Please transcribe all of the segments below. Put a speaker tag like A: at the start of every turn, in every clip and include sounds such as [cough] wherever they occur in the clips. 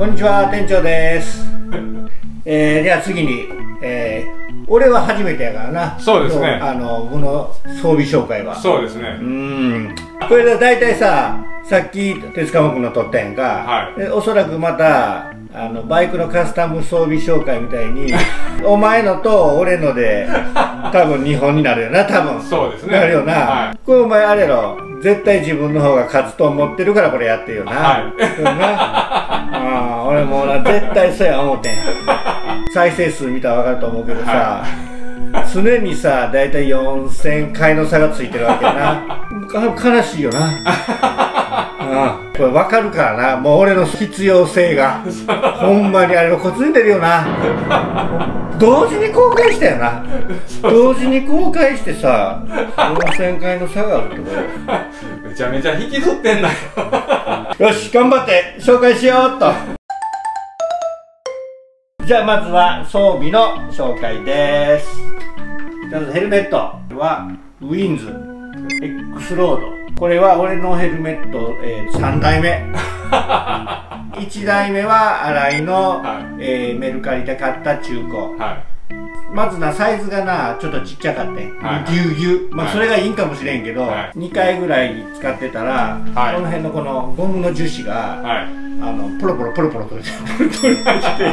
A: こんにちは店長です、[laughs] えー、では次に、えー、俺は初めてやからな。
B: そうですね。
A: あのこの装備紹介は。
B: そうですね。
A: う。ん。これで大体ささっき手塚君の撮ったやんか、
B: はい。
A: でおそらくまたあのバイクのカスタム装備紹介みたいに [laughs] お前のと俺ので多分日本になるよな多分。
B: そうですね。
A: なるよな、
B: はい。
A: これお前あれやろ？絶対自分の方が勝つと思ってるからこれやってるよな、
B: はい。
A: 俺もうな絶対そうや思ってん。再生数見たら分かると思うけどさ、常にさ大体4000回の差がついてるわけやな。か悲しいよなうん。これ分かるからな。もう俺の必要性が。ほんまにあれ露骨に出るよな。同時に公開したよな。同時に公開してさ4000回の差があるってこ
B: めちゃめちゃ引きずってんなよ。
A: とよし頑張って紹介しようっと。じゃあまずは装備の紹介です。まずヘルメットはウィンズ。X ロードこれは俺のヘルメット、え3代目。[laughs] 1代目は新井の、
B: はい。
A: えーメルカリで買った中古。
B: は
A: まずなサイズがなちょっとちっちゃかって、
B: はい。
A: ぎゅうぎゅう。まあ、
B: はい。
A: それがいいんかもしれんけど、
B: はい。
A: 2回ぐらい使ってたら、
B: はい。
A: この辺のこのゴムの樹脂
B: い。
A: が、
B: はい。
A: あのポロポロポロポロ取れて取れてきて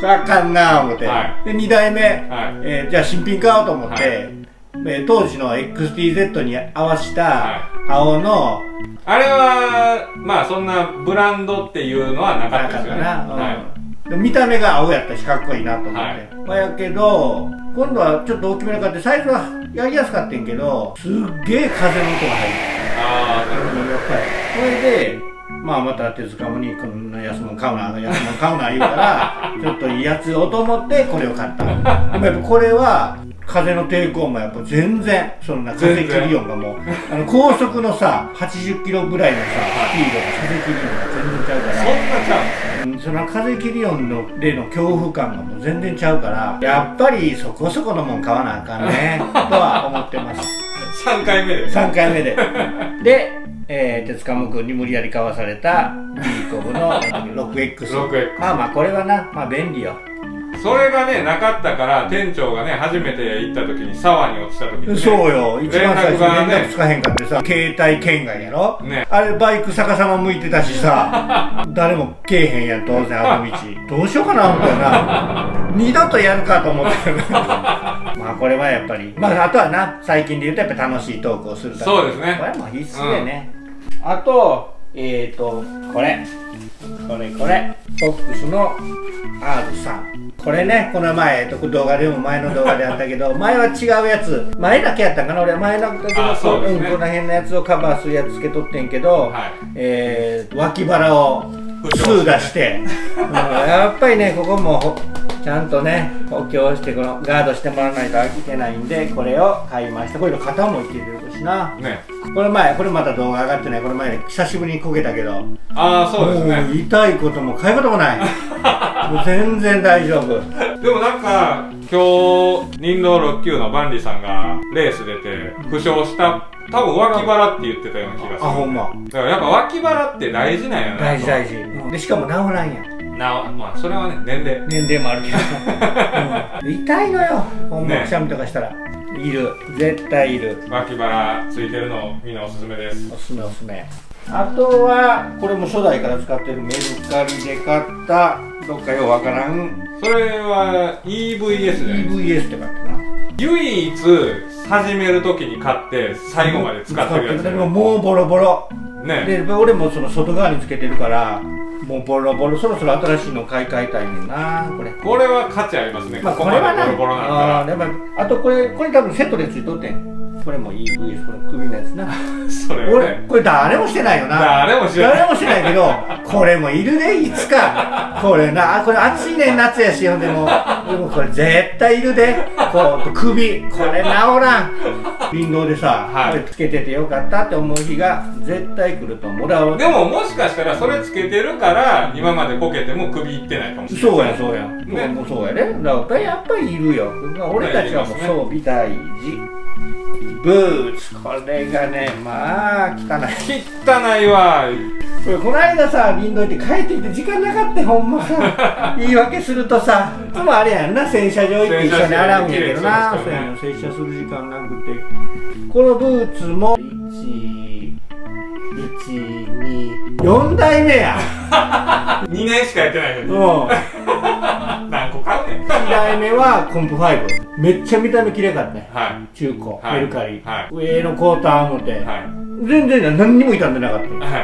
A: これあかんな思って、
B: は
A: で2代目、
B: はい。
A: えーじゃあ新品買おうと思って、
B: はい
A: えー当時の XTZ に合わせた
B: は
A: 青の、
B: あれは、まあそんなブランドっていうのはなか
A: な
B: ったですよね。は
A: うん。で見た目が青やったしかっこいいなと思って、
B: はい。
A: まあ、やけど今度はちょっと大きめの買ってサイズはやりやすかったんけどすっげえ風の音が入る
B: い。ああ、なるほ
A: やっぱりそれでまあまた手塚もにこんな安物買うな安物買うな言うから [laughs] ちょっといいやつをと思ってこれを買った。でもやっぱこれは風の抵抗もやっぱ全然そんな風切り音がもうあの高速のさ80キロぐらいのさスピードが風切り音が全然ちゃうか
B: ど。
A: ら。
B: そんなちゃう
A: その風切り音のでの恐怖感がもう全然ちゃうからやっぱりそこそこのもん買わなあかんね [laughs] とは思ってます。
B: 3回目で。
A: 3回目で。[laughs] で、えー、手塚も君に無理やり買わされた B コブのなんだっけ 6X
B: 6X
A: まあまあこれはなまあ便利よ
B: それがね、なかったから、店長がね、初めて行った時に沢に落ちた時に、ね。
A: そうよ。一番最初
B: 連絡
A: つかへんかってさ携帯圏外やろ、
B: ね。
A: あれバイク逆さま向いてたしさ [laughs] 誰もけえへんやん当然あの道。どうしようかな思ったよな。二度とやるかと思ってる [laughs] まあこれはやっぱり。まああとはな最近で言うとやっぱ楽しいトークをするために
B: そうですね。
A: これはもう必須でね、あとえっ、ー、とこれ。これこれ。フォックスの R3 これねこの前と動画でも前の動画であったけど [laughs] 前は違うやつ。前だけやったんかな俺は。前の時の
B: あそう
A: ん、この辺のやつをカバーするやつつけとってんけど、
B: はい。
A: えー、脇腹を数出して、[laughs] うん、やっぱりねここもほちゃんとね補強してこのガードしてもらわないといけないんでこれを買いましたこれの型もいけてるしな
B: ね。
A: これ前これまた動画上がってないこれ前久しぶりにこけたけど
B: ああ、そうですね。
A: 痛いこともかゆいこともない [laughs] もう全然大丈夫
B: でもなんか、今日、人道6級の万里さんがレース出て、負傷した、多分脇腹って言ってたような気がする。
A: あほんま
B: だからやっぱ脇腹って大事なんやな。
A: 大事大事でしかも治らんやん
B: なまあ、それはね、年齢。
A: 年齢もあるけど、[laughs] うん。痛いのよ。ほんま
B: ね。
A: くしゃみとかしたら。いる。絶対いる。
B: 脇腹ついてるのみんなおすすめです。
A: おすすめおすすめ。あとはこれも初代から使ってるメルカリで買った。どっかようわからん。
B: それは EVS じゃないですか。
A: EVS って買ったな。
B: 唯一始めるときに買って最後まで使ってるやつ。
A: でももうボロボロ。
B: ね。
A: で俺もその外側につけてるからもうボロボロそろそろ新しいの買い替えたいねんなこれ。
B: これは価値ありますね、
A: まあ
B: ここまでボロボロなんだ。
A: ああとこれこれ多分セットでついとってん。これも EVS この首のやつな。[laughs]
B: それは
A: 俺
B: ね
A: これ誰もしてないよな。
B: 誰も知らない。
A: 誰もしてないけど [laughs] これもいるでいつか。これなあこれ暑いねん夏やしほんでもう。でもこれ絶対いるで。こう首。これ治らん林道でさ、
B: はい。
A: これつけててよかったって思う日が絶対来ると思う
B: でももしかしたらそれつけてるから今までこけても首いってないかもしれない。
A: そうやそうや、
B: ね。
A: もうそうやね。だからやっぱりいるよ。俺たちはもう装備大事ブーツ。これがねまあ汚い。
B: 汚いわ
A: これこの間さ林道行って帰ってきて時間なかったほんま。さ [laughs] 言い訳するとさいつもあれやんな洗車場行って一緒に洗うんやけどな。そうやの洗車する時間なくて。このブーツも112台目や。[laughs]
B: 2年しかやってないのに。
A: うん2台目はコンプ5めっちゃ見た目綺麗かったね。
B: は
A: 中古、
B: はい。
A: メルカリ、
B: はい。
A: 上のコーター持って、全然何にも傷んでなかった。
B: は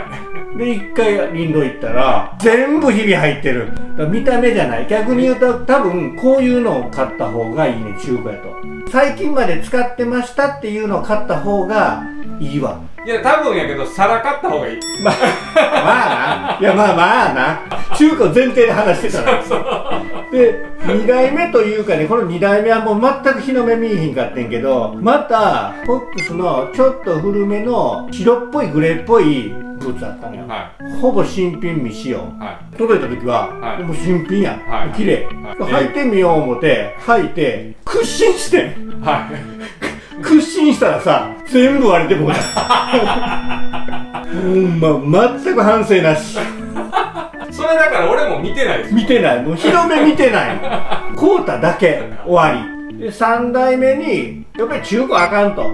B: い。
A: で一回林道行ったら全部ひび入ってる。見た目じゃない。逆に言うと多分こういうのを買った方がいいね中古やと。最近まで使ってましたっていうのを買った方がいいわ。
B: いや多分やけど皿買った方がいい。
A: まあまあな。いやまあまあな。中古前提で話してたらで2代目というかねこの2代目はもう全く日の目見えへんかってんけどまたフォックスのちょっと古めの白っぽいグレーっぽいブーツあったのよ、
B: は
A: ほぼ新品未使用
B: いは
A: 届いた時は、
B: はい。
A: もう新品や。ん、
B: はい。
A: 綺麗、
B: はい。
A: 履い。てみよう思って履いて屈伸して
B: はい。[laughs]
A: 屈伸したらさ全部割れてもうた。[laughs] ほんま全く反省なし
B: だから俺も見てない。です
A: 見てない。もう広め見てない。買うただけ。終わり。で3代目にやっぱり中古あかんと。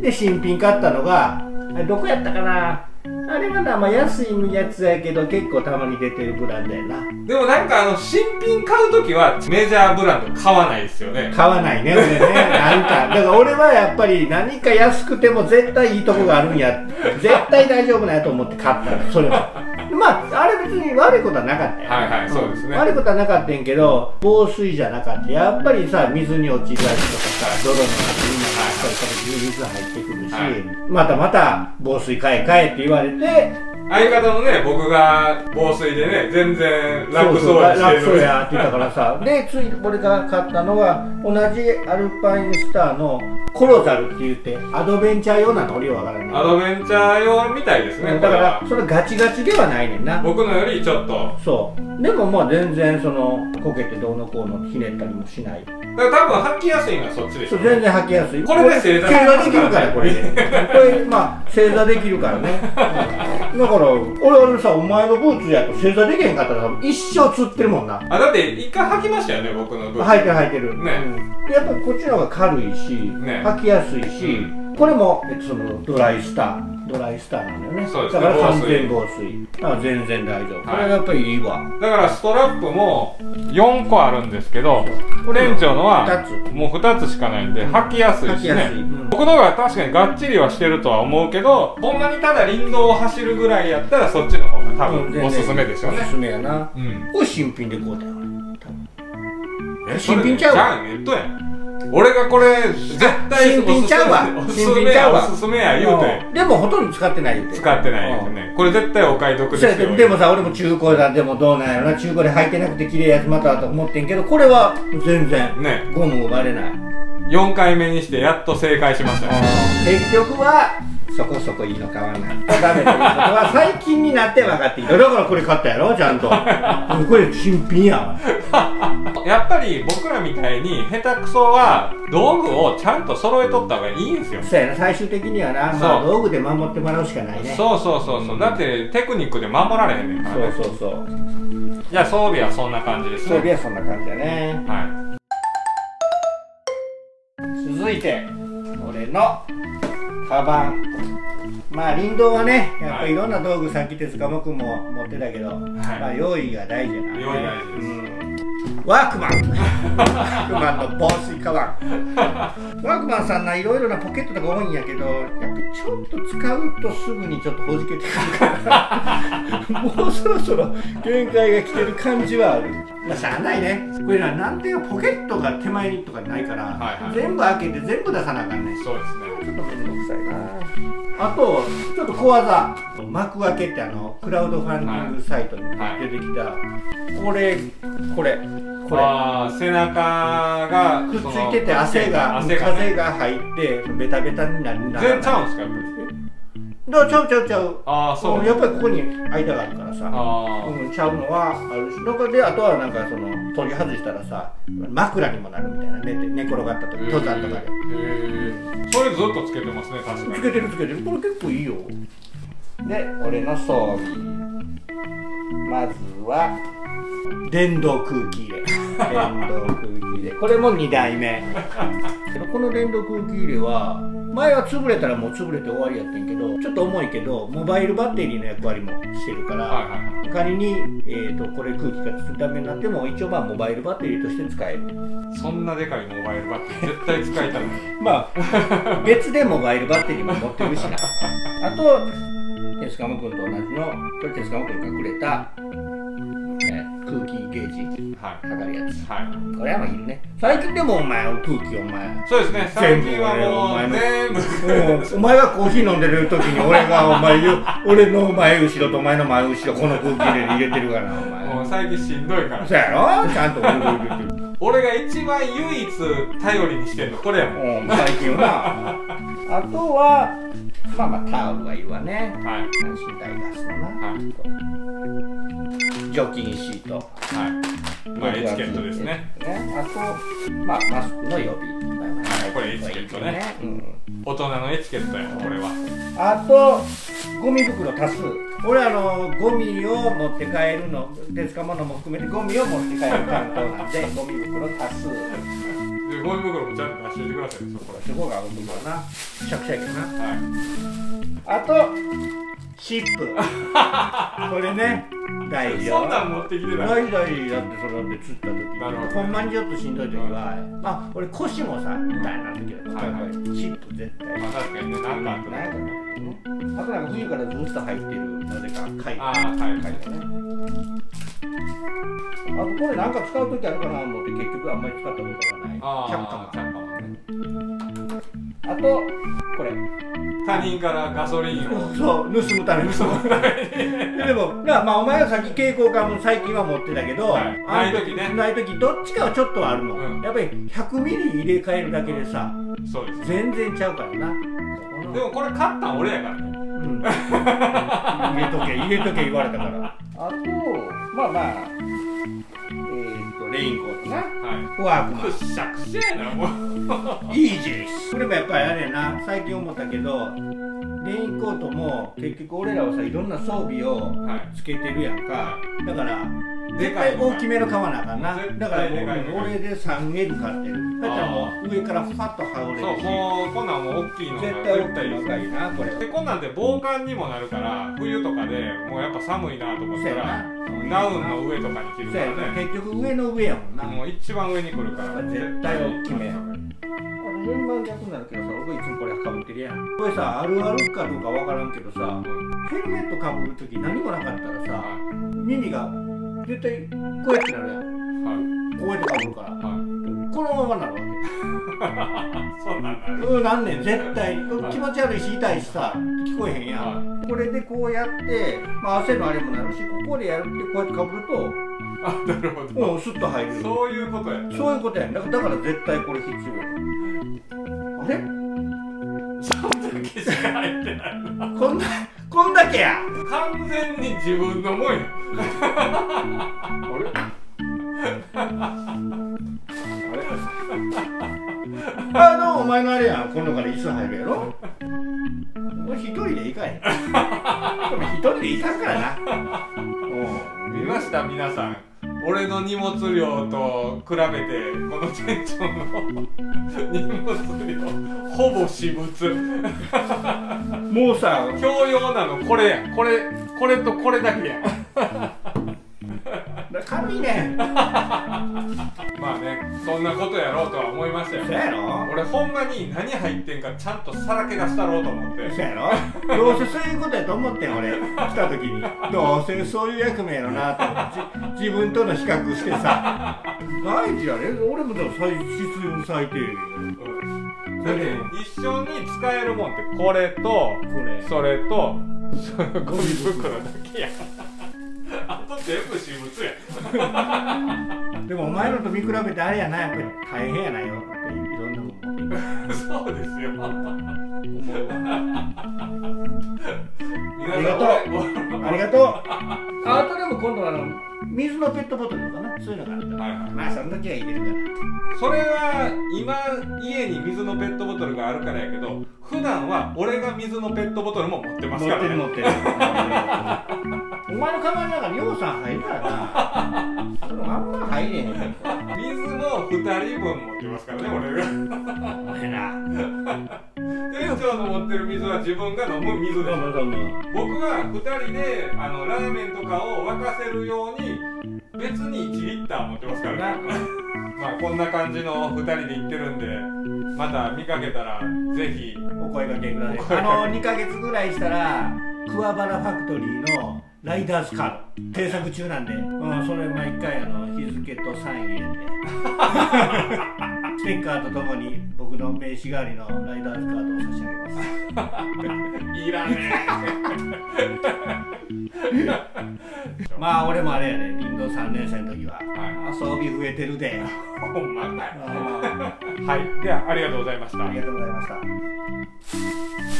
A: で新品買ったのがあれどこやったかな。あれはな、まあ、安いやつやけど結構たまに出てるブランドやな。
B: でもなんかあの新品買う時はメジャーブランド買わないですよね。
A: 買わないね俺ね。なんかだから俺はやっぱり何か安くても絶対いいとこがあるんや。絶対大丈夫なんやと思って買ったそれは。まあに悪いことはなかったよ、
B: はいはいそうですね。
A: 悪いことはなかったんやけど防水じゃなかった。やっぱりさ水に落ちるやつとかさ泥の中にやっぱりそれ水入ってくるし、
B: はい。
A: またまた防水買え買えって言われて
B: 相方のね僕が防水でね全然ラップ掃除してる
A: ラップそうやって言ったからさ。でつい俺が買ったのは同じアルパインスターのコロザルって言ってアドベンチャー用なの俺よわからない。
B: アドベンチャー用みたいですね
A: だからそれガチガチではないねんな。
B: 僕のよりちょっと。
A: そう。でもまあ全然そのこけてどうのこうのひねったりもしない。
B: だから多分履きやすいのはそっちでしょ
A: そう全然履きやすい。
B: これで正座
A: できるから。これで。これまあ正座できるからね。[laughs] だから俺俺さお前のブーツやと正座できへんかったら一生つってるもんな。
B: あだって一回履きましたよね僕のブーツ。
A: 履いてる履いてる。
B: ね。
A: うん。でやっぱりこっちの方が軽いし、
B: ね。
A: 履きやすいし、これもえっとそのドライスタードライスターなんだよね。
B: そうです
A: だから完全防水。だから全然大丈夫、
B: はい。
A: これがやっぱりいいわ。
B: だからストラップも4個あるんですけど
A: これ
B: 店長のは
A: 2つ。
B: もう2つしかないんで履きやすいしね。
A: うん。
B: 僕の方が確かにがっちりはしてるとは思うけどほんまにただ林道を走るぐらいやったらそっちの方が多
A: うん
B: 分おすすめでしょうね。
A: おすすめやな。
B: うん。
A: これ新品で買うたよ俺多分。
B: え
A: 新品ちゃう
B: じゃあネットやん俺がこれ絶対
A: 新品ちゃうわ。
B: おすす
A: 新
B: め
A: 品ちゃうわ。
B: やおすすめや言うて。
A: うん。でもほとんど使ってない言うて。
B: 使ってないですね。これ絶対お買い得ですよ。
A: ででもさ俺も中古だでもどうなんやろな中古で履いてなくて綺麗やつまたと思ってんけどこれは全然
B: ね。
A: ゴム割れない。
B: 4回目にしてやっと正解しましたね。
A: 結局はそこそこいいの買わない。とダメということは最近になって分かってきた。だからこれ買ったやろちゃんと。う [laughs] んこれ新品やわ
B: やっぱり僕らみたいに下手くそは道具をちゃんと揃えとった方がいいんですよ。
A: そうやな最終的にはな、まあ、
B: そう。
A: 道具で守ってもらうしかないね。
B: そうそうそう。そうだってテクニックで守られへんねんからね。
A: そうそうそう
B: じゃあ装備はそんな感じです
A: 装備
B: ね
A: はそんな感じだね。
B: は
A: 続いて俺のカバンまあ林道はねやっぱりいろんな道具さっき手塚もくんも持ってたけど、まあ用意が大事やな。
B: 用意大事です。
A: うんワークマン。ワークマンの防水カバンワークマンさんないろいろなポケットとか多いんやけどやっぱりちょっと使うとすぐにちょっとほじけてくるから。[laughs] もうそろそろ限界が来てる感じはある。まあしゃあないね。これななんていうポケットが手前にとかないから、
B: はいはい。
A: 全部開けて全部出さなあかんね。
B: いそうですね。
A: ちょっと面倒くさい。なあとちょっと小技。幕開けってあのクラウドファンディングサイトに
B: はい
A: 出てきた、これこれ。これ。
B: あー背中が
A: くっついてて汗が
B: 汗が
A: 風が入ってベタベタになる
B: 全然ちゃうんですか
A: だからちゃうちゃうちゃう。
B: ああそう。
A: やっぱりここに間があるからさ。うん、ちゃうのはあるしなんかであとはなんかその取り外したらさ枕にもなるみたいな寝て寝転がった時登山とかで。
B: へー。それずっとつけてますね確かに。
A: つけてるつけてる。これ結構いいよ。で俺の装備。まずは電動空気入れ電動空気入れこれも2代目。この電動空気入れは前は潰れたらもう潰れて終わりやってんけどちょっと重いけどモバイルバッテリーの役割もしてるから、
B: はいはい
A: 仮に、えー、とこれ空気がつくためになっても一応まあモバイルバッテリーとして使える。
B: そんなでかいモバイルバッテリー絶対使いたい [laughs]
A: まあ別でモバイルバッテリーも持ってるしな。あと手塚君と同じのこれ手塚君がくれた、ね、空気ゲージ
B: は
A: 測るやつ。
B: いはい。
A: これはもういるね。最近でもお前空気お前
B: そうですね。最近はもう
A: 全部お前がコーヒー飲んでる時に俺がお前よ [laughs] 俺の前後ろとお前の前後ろこの空気入れに入れてるからなお前。
B: もう最近しんどいから。
A: そうやろ？ちゃんと [laughs] 俺が
B: 一番唯一頼りにしてんのこれやもん。
A: うん最近はなあとはまあまあタオルはいるわね。
B: はい。
A: 阪神タイガースのな、
B: はい。
A: 除菌シート。
B: はい。まあエチケットですね。
A: あとまあマスクの予備。
B: はいこれエチケットね。
A: うん。
B: 大人のエチケットやこれは。
A: あとゴミ袋多数俺あのゴミを持って帰るの手塚物も含めてゴミを持って帰る担当なんでゴミ袋多数
B: でゴミ袋もちゃんと出しておいてください。ねそこ
A: そこがゴミ袋な。くしゃくしゃやけどな。
B: らはい。
A: あとシップ。これね大事よ
B: そんなん持ってきてない。
A: 大事大事だってそれで釣った時
B: なるほど。
A: ほんまにちょっとしんどい時はあ俺腰もさ痛いな時は
B: はいはい。
A: シップ絶対。
B: まあ確かにねなんかあった
A: ない
B: ら
A: あとなんか冬からずっと入ってるなぜか貝
B: ああはいはい
A: 貝がねあとこれなんか使う時あるかなと思って結局あんまり使ったことがない。
B: あ
A: チャッカマ
B: あ
A: とこれ。
B: 他人からガソリンを。
A: そう盗むために。
B: 盗むため
A: でもなまあお前はさっき蛍光管も最近は持ってたけど、
B: はい。ない時ね。
A: ない時どっちかはちょっとはあるの、
B: うん。
A: やっぱり100ミリ入れ替えるだけでさ
B: そうです
A: 全然ちゃうからな。
B: でもこれ買ったん俺やからね。
A: うん、入れとけ入れとけ言われたから。あ [laughs] とまあまあえー、っとレインコートな
B: は
A: ワークマン
B: いくっしゃくしゃやなもう。
A: イージース。これもやっぱりあれやな最近思ったけどレインコートも結局俺らはさいろんな装備を
B: はい
A: つけてるやんか。だから絶
B: でかい
A: 対大きめの買わなあかんなだから俺で 3L 買ってる。だったらもう上からファッと羽織れ
B: そう
A: るし
B: もうこんなんもう大きいのが
A: 絶対大きいのが
B: い
A: いいなこれ。
B: でこんなんで防寒にもなるから冬とかでもうやっぱ寒いなと思ったらダウンの上とかに着るからね。
A: 結局上の上やもんな。
B: もう一番上に来るから。
A: 絶対大きめあの順番逆になるけどさ俺いつもこれかぶってるやん。これさあるあるかどうかわからんけどさヘルメットかぶるとき何もなかったらさ
B: は
A: 耳が絶対こうやってなるやん。
B: いはい。
A: こうやってかぶるから。
B: はい。
A: このままなるわ [laughs]
B: そうなんだ
A: けうんなんねん。絶対。気持ち悪いし痛いしさ聞こえへんやん。これでこうやって、まあ、汗のあれもなるしここでやるってこうやってかぶると
B: あなるほど。
A: うんスッと入る。
B: そういうことや。
A: そういうことやん。だから絶対これ必要れ
B: そんだけしか入ってないの
A: こんなこんだけや。
B: 完全に自分のもんや。
A: あれ？あのお前のあれや。ん今度から椅子入るやろ？これ一人でいかへん。[laughs] 一人でいかんからな。うん
B: 見ました皆さん俺の荷物量と比べてこの店長の荷物量ほぼ私物。
A: もうさ [laughs]
B: 共用なの。これや。これこれとこれだけや
A: 軽いね。ん [laughs]
B: まあねそんなことやろうとは思いました
A: そ
B: よ
A: やろ。
B: 俺ほんまに何入ってんかちゃんとさらけ出したろうと思って。
A: そやろ。どうせそういうことやと思ってん俺来た時に。[laughs] どうせそういう役目やろなと思ってじ自分との比較してさ。大事やね俺もでも最必要最低限
B: だって一緒に使えるもんってこれと
A: これ。
B: それとそのゴミ袋だけや全部私物や。
A: でもお前のと見比べてあれやなやっぱり大変やなよっていろ
B: そうですよ。
A: ありがとう。ありがとう。あとでも今度はあの水のペットボトルとかなそういうのがあるから、
B: はいはい。
A: まあその時は入れるから。
B: それは今家に水のペットボトルがあるからやけど普段は俺が水のペットボトルも持ってます
A: 持
B: からね。
A: ってる持ってるお前のカバンの中に尿酸入るからな。[laughs] それあんま入れへん。ねん
B: 水も2人分持ってますからね俺が
A: お前な
B: 店長の持ってる水は自分が飲む水です。僕は2人であのラーメンとかを沸かせるように別に1リッター持ってますからねまあこんな感じの2人で行ってるんでまた見かけたらぜひ
A: お声掛けください。あ
B: 掛
A: の2ヶ月ぐらいしたら桑原ファクトリーのライダースカード制作中なんで、うん、それ毎回あの日付とサイン入れて [laughs] ステッカーとともに僕の名刺代わりのライダースカードを差し上げます。
B: いらね
A: まあ俺もあれやね林道3年生の時は、
B: は
A: 遊び増えてるで。
B: えほんまかい。
A: あ
B: はい。ではありがとうございました。
A: りがとうございました